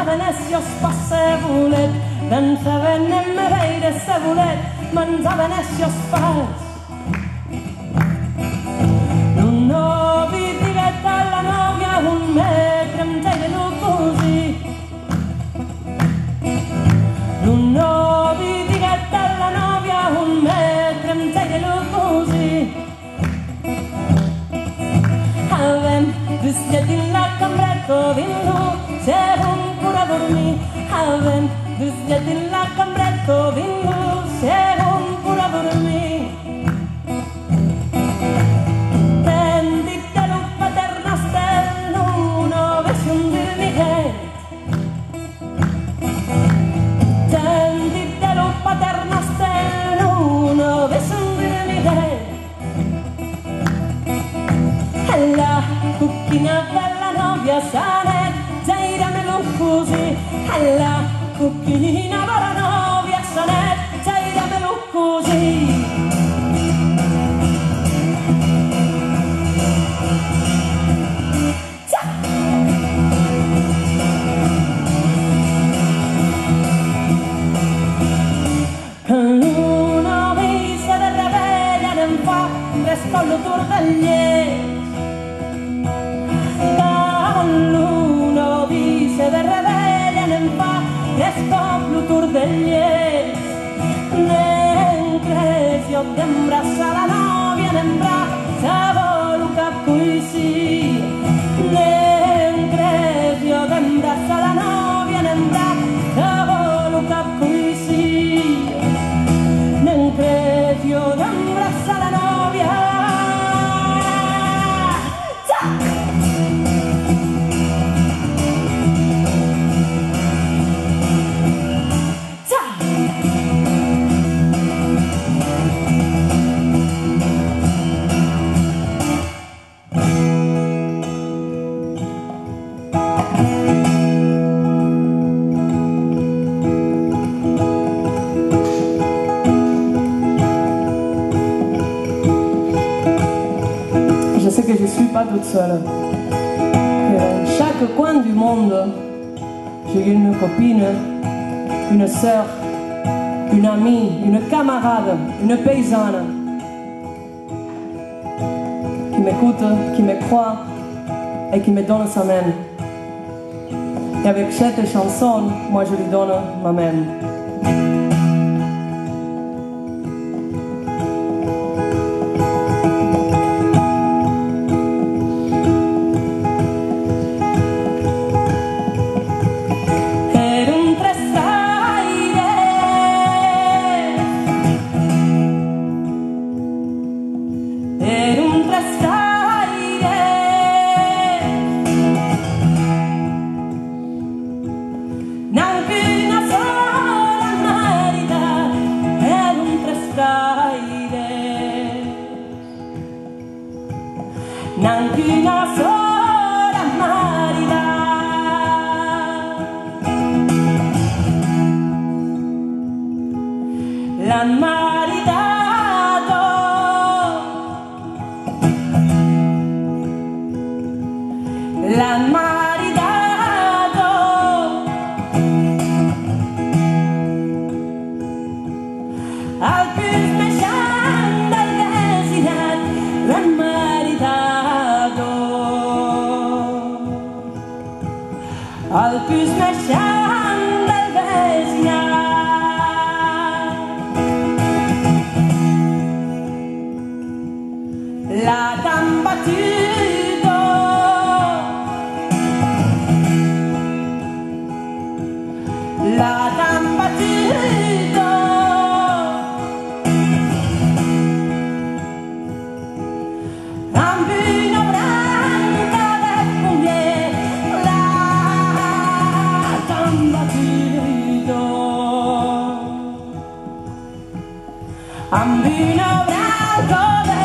Tavenes jos passevulet, men tavenem reides sevulet, men tavenes jos pahes. por mí. I've been there's nothing like a breath of emotion. てハラコキナバラのビアサネタイラメロコジ toute seule. chaque coin du monde, j'ai une copine, une sœur, une amie, une camarade, une paysanne qui m'écoute, qui me croit et qui me donne sa main. Et avec cette chanson, moi je lui donne ma main. la la gambatita bambino branca del pugnè la gambatita bambino branco del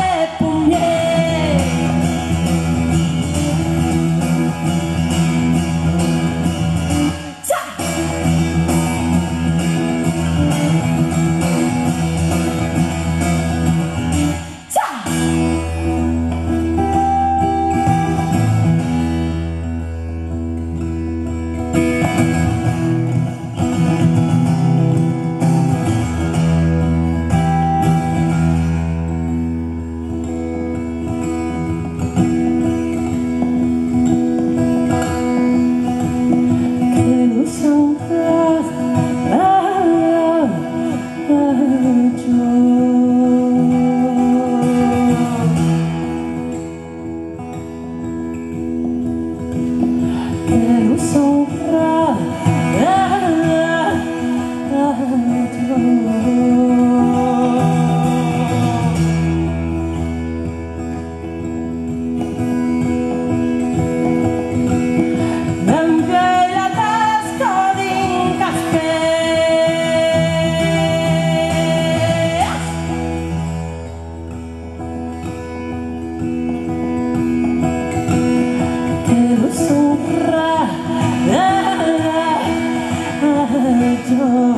Oh.